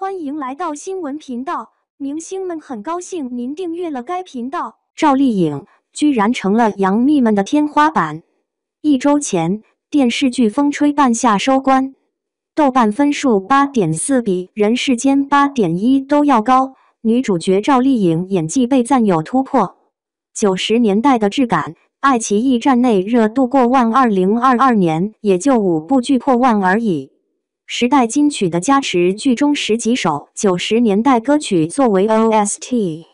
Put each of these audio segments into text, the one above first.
欢迎来到新闻频道，明星们很高兴您订阅了该频道。赵丽颖居然成了杨幂们的天花板。一周前，电视剧《风吹半夏》收官，豆瓣分数八点四，比《人世间》八点一都要高。女主角赵丽颖演技被赞有突破，九十年代的质感。爱奇艺站内热度过万，二零二二年也就五部剧破万而已。时代金曲的加持，剧中十几首九十年代歌曲作为 OST，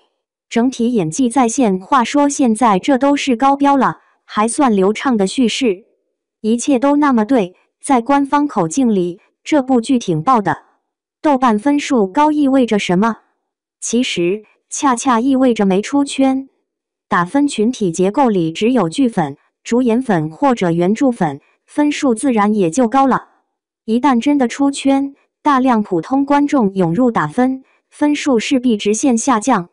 整体演技在线。话说现在这都是高标了，还算流畅的叙事，一切都那么对。在官方口径里，这部剧挺爆的。豆瓣分数高意味着什么？其实恰恰意味着没出圈。打分群体结构里只有剧粉、主演粉或者原著粉，分数自然也就高了。一旦真的出圈，大量普通观众涌入打分，分数势必直线下降。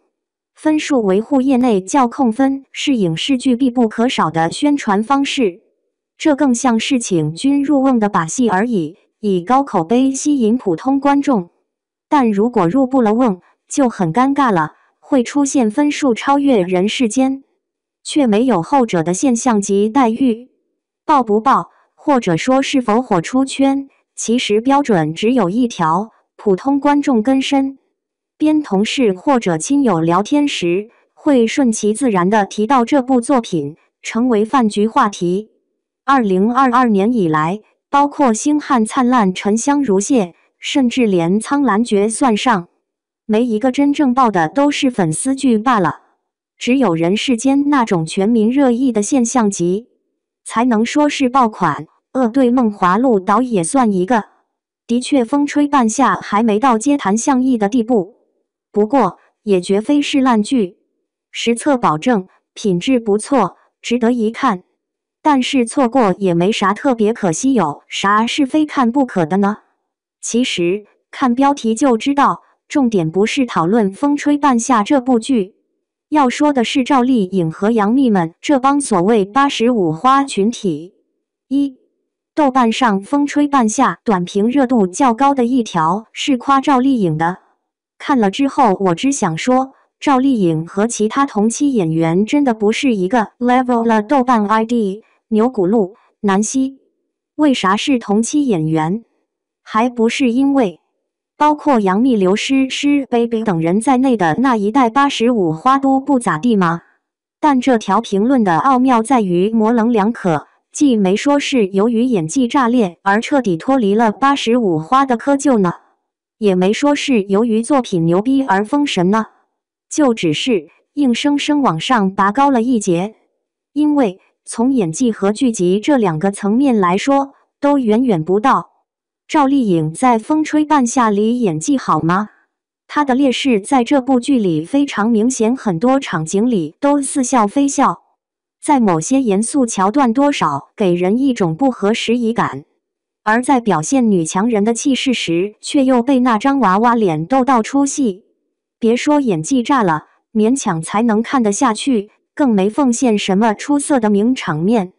分数维护业内叫控分，是影视剧必不可少的宣传方式。这更像是请君入瓮的把戏而已，以高口碑吸引普通观众。但如果入不了瓮，就很尴尬了，会出现分数超越人世间，却没有后者的现象级待遇。爆不爆，或者说是否火出圈？其实标准只有一条：普通观众跟身边同事或者亲友聊天时，会顺其自然地提到这部作品，成为饭局话题。二零二二年以来，包括《星汉灿烂》《沉香如屑》，甚至连《苍兰诀》算上，没一个真正爆的，都是粉丝剧罢了。只有人世间那种全民热议的现象级，才能说是爆款。恶对梦华录导也算一个，的确风吹半夏还没到街谈巷议的地步，不过也绝非是烂剧，实测保证品质不错，值得一看。但是错过也没啥特别可惜，有啥是非看不可的呢？其实看标题就知道，重点不是讨论风吹半夏这部剧，要说的是赵丽颖和杨幂们这帮所谓八十五花群体一。豆瓣上《风吹半夏》短评热度较高的一条是夸赵丽颖的，看了之后我只想说，赵丽颖和其他同期演员真的不是一个 level 了。豆瓣 ID 牛骨路南希，为啥是同期演员？还不是因为包括杨幂、刘诗诗、baby 等人在内的那一代八十五花都不咋地吗？但这条评论的奥妙在于模棱两可。既没说是由于演技炸裂而彻底脱离了八十五花的窠臼呢，也没说是由于作品牛逼而封神呢，就只是硬生生往上拔高了一截。因为从演技和剧集这两个层面来说，都远远不到。赵丽颖在《风吹半夏》里演技好吗？她的劣势在这部剧里非常明显，很多场景里都似笑非笑。在某些严肃桥段，多少给人一种不合时宜感；而在表现女强人的气势时，却又被那张娃娃脸逗到出戏。别说演技炸了，勉强才能看得下去，更没奉献什么出色的名场面。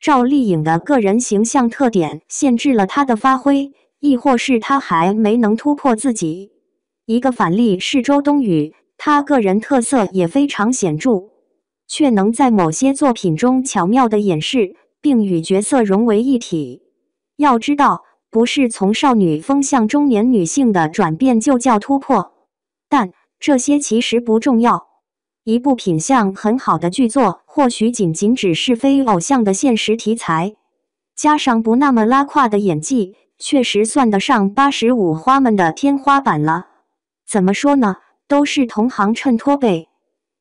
赵丽颖的个人形象特点限制了她的发挥，亦或是她还没能突破自己。一个反例是周冬雨，她个人特色也非常显著。却能在某些作品中巧妙地掩饰，并与角色融为一体。要知道，不是从少女风向中年女性的转变就叫突破。但这些其实不重要。一部品相很好的剧作，或许仅仅只是非偶像的现实题材，加上不那么拉胯的演技，确实算得上八十五花们的天花板了。怎么说呢？都是同行衬托呗。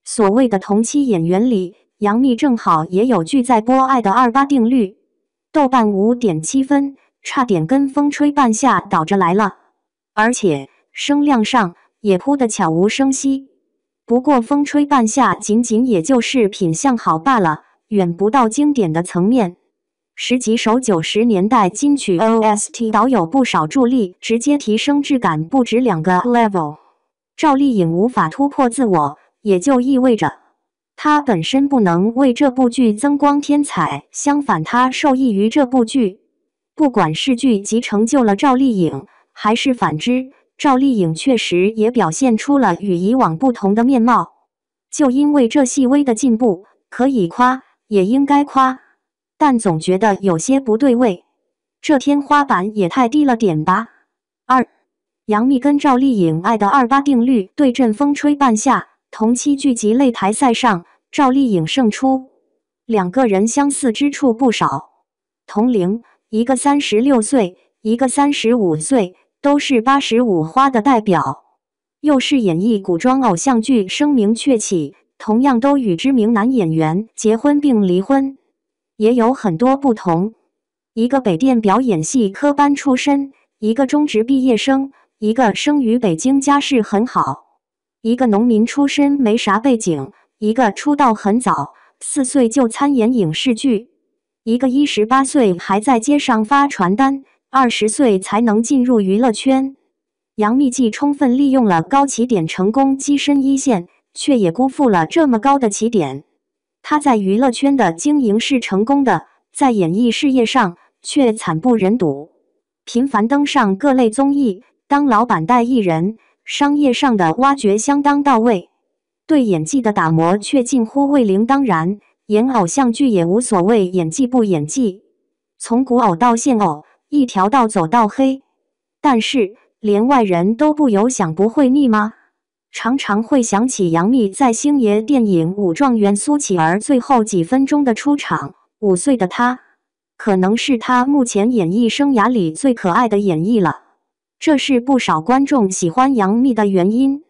所谓的同期演员里，杨幂正好也有剧在播《爱的二八定律》，豆瓣五点七分，差点跟《风吹半夏》倒着来了，而且声量上也扑得悄无声息。不过《风吹半夏》仅仅也就是品相好罢了，远不到经典的层面。十几首九十年代金曲 OST 导有不少助力，直接提升质感不止两个 level。赵丽颖无法突破自我。也就意味着，他本身不能为这部剧增光添彩，相反，他受益于这部剧。不管是剧集成就了赵丽颖，还是反之，赵丽颖确实也表现出了与以往不同的面貌。就因为这细微的进步，可以夸，也应该夸，但总觉得有些不对味。这天花板也太低了点吧？二，杨幂跟赵丽颖爱的二八定律对阵风吹半夏，同期剧集擂台赛上，赵丽颖胜出。两个人相似之处不少，同龄，一个三十六岁，一个三十五岁。都是八十五花的代表，又是演绎古装偶像剧声名鹊起，同样都与知名男演员结婚并离婚，也有很多不同。一个北电表演系科班出身，一个中职毕业生，一个生于北京家世很好，一个农民出身没啥背景，一个出道很早，四岁就参演影视剧，一个一十八岁还在街上发传单。二十岁才能进入娱乐圈，杨幂既充分利用了高起点，成功跻身一线，却也辜负了这么高的起点。她在娱乐圈的经营是成功的，在演艺事业上却惨不忍睹，频繁登上各类综艺，当老板带艺人，商业上的挖掘相当到位，对演技的打磨却近乎为零。当然，演偶像剧也无所谓演技不演技，从古偶到现偶。一条道走到黑，但是连外人都不由想，不会腻吗？常常会想起杨幂在星爷电影《武状元苏乞儿》最后几分钟的出场。五岁的她，可能是她目前演艺生涯里最可爱的演绎了。这是不少观众喜欢杨幂的原因。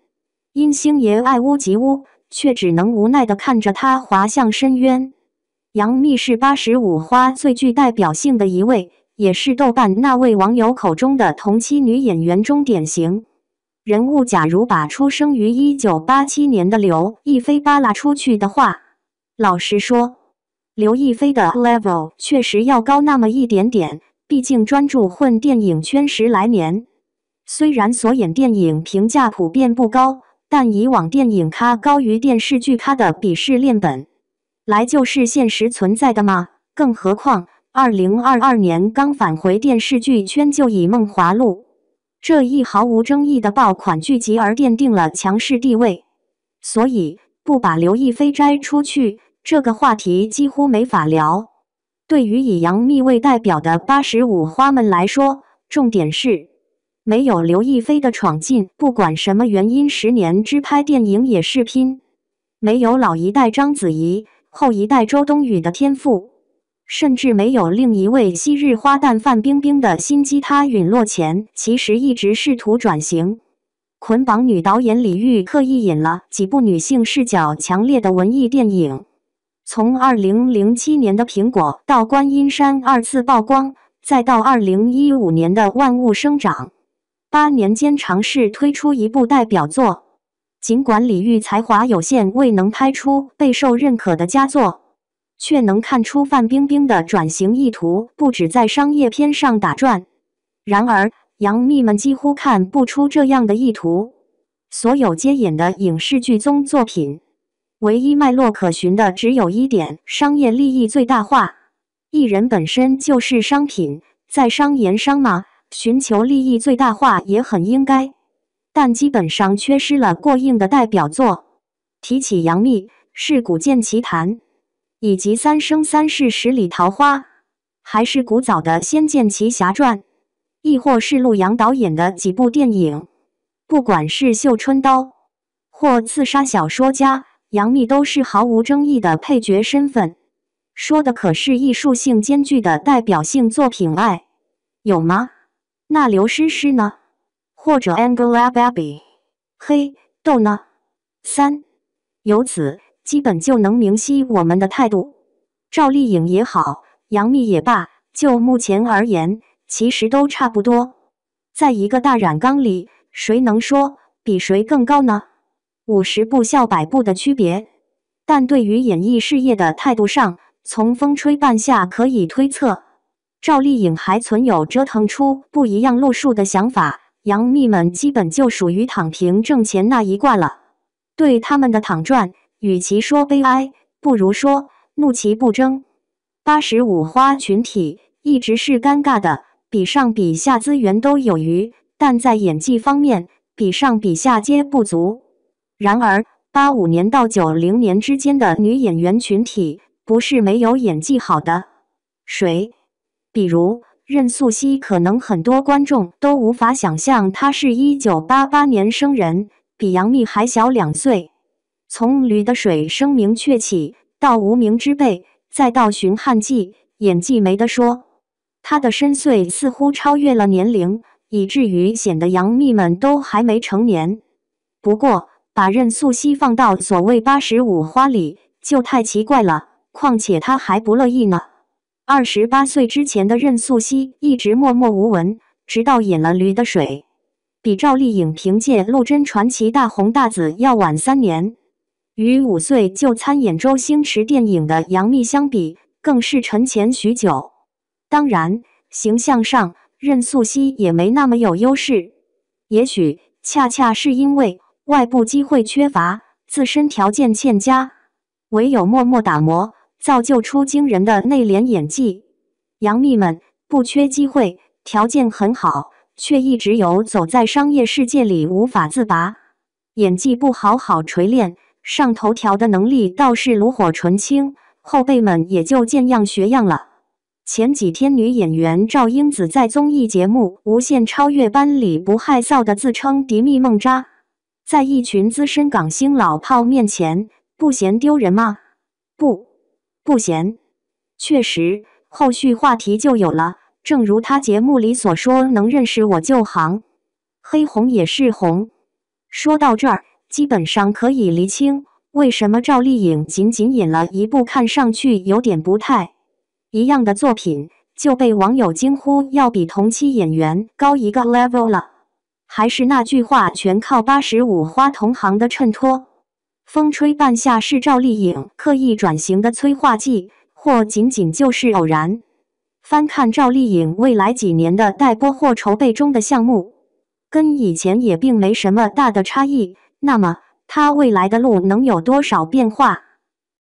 因星爷爱屋及乌，却只能无奈地看着她滑向深渊。杨幂是八十五花最具代表性的一位。也是豆瓣那位网友口中的同期女演员中典型人物。假如把出生于一九八七年的刘亦菲扒拉出去的话，老实说，刘亦菲的 level 确实要高那么一点点。毕竟专注混电影圈十来年，虽然所演电影评价普遍不高，但以往电影咖高于电视剧咖的鄙视链本来就是现实存在的嘛。更何况。二零二二年刚返回电视剧圈，就以《梦华录》这一毫无争议的爆款剧集而奠定了强势地位，所以不把刘亦菲摘出去，这个话题几乎没法聊。对于以杨幂为代表的八十五花们来说，重点是没有刘亦菲的闯进，不管什么原因，十年只拍电影也是拼；没有老一代章子怡、后一代周冬雨的天赋。甚至没有另一位昔日花旦范冰冰的心机，她陨落前其实一直试图转型。捆绑女导演李玉刻意引了几部女性视角强烈的文艺电影，从二零零七年的《苹果》到《观音山》二次曝光，再到二零一五年的《万物生长》，八年间尝试推出一部代表作。尽管李玉才华有限，未能拍出备受认可的佳作。却能看出范冰冰的转型意图不止在商业片上打转。然而，杨幂们几乎看不出这样的意图。所有接演的影视剧综作品，唯一脉络可循的只有一点：商业利益最大化。艺人本身就是商品，在商言商嘛，寻求利益最大化也很应该。但基本上缺失了过硬的代表作。提起杨幂，是古剑奇谭。以及《三生三世十里桃花》，还是古早的《仙剑奇侠传》，亦或是陆阳导演的几部电影，不管是《绣春刀》或《刺杀小说家》，杨幂都是毫无争议的配角身份。说的可是艺术性兼具的代表性作品，爱有吗？那刘诗诗呢？或者 Angelababy？嘿，豆呢？三，由此。基本就能明晰我们的态度。赵丽颖也好，杨幂也罢，就目前而言，其实都差不多。在一个大染缸里，谁能说比谁更高呢？五十步笑百步的区别。但对于演艺事业的态度上，从风吹半夏可以推测，赵丽颖还存有折腾出不一样路数的想法。杨幂们基本就属于躺平挣钱那一挂了。对他们的躺赚。与其说悲哀，不如说怒其不争。八十五花群体一直是尴尬的，比上比下资源都有余，但在演技方面，比上比下皆不足。然而，八五年到九零年之间的女演员群体，不是没有演技好的。谁？比如任素汐，可能很多观众都无法想象，她是一九八八年生人，比杨幂还小两岁。从《驴得水》声名鹊起，到《无名之辈》，再到《寻汉记》，演技没得说。她的深邃似乎超越了年龄。以至于显得杨幂们都还没成年。不过，把任素汐放到所谓八十五花里就太奇怪了。况且她还不乐意呢。二十八岁之前的任素汐一直默默无闻，直到演了《驴得水》，比赵丽颖凭借《陆贞传奇》大红大紫要晚三年。与五岁就参演周星驰电影的杨幂相比，更是沉潜许久。当然，形象上。任素汐也没那么有优势，也许恰恰是因为外部机会缺乏，自身条件欠佳，唯有默默打磨，造就出惊人的内敛演技。杨幂们不缺机会，条件很好，却一直游走在商业世界里无法自拔。演技不好好锤炼，上头条的能力倒是炉火纯青，后辈们也就见样学样了。前几天，女演员赵英子在综艺节目《无限超越班》里不害臊的自称“迪蜜梦渣”，在一群资深港星老炮面前，不嫌丢人吗？不，不嫌。确实，后续话题就有了。正如他节目里所说：“能认识我就行，黑红也是红。”说到这儿，基本上可以厘清为什么赵丽颖仅仅演了一部，看上去有点不太。一样的作品就被网友惊呼要比同期演员高一个 level 了。还是那句话，全靠八十五花同行的衬托。风吹半夏是赵丽颖刻意转型的催化剂，或仅仅就是偶然？翻看赵丽颖未来几年的待播或筹备中的项目，跟以前也并没什么大的差异。那么她未来的路能有多少变化？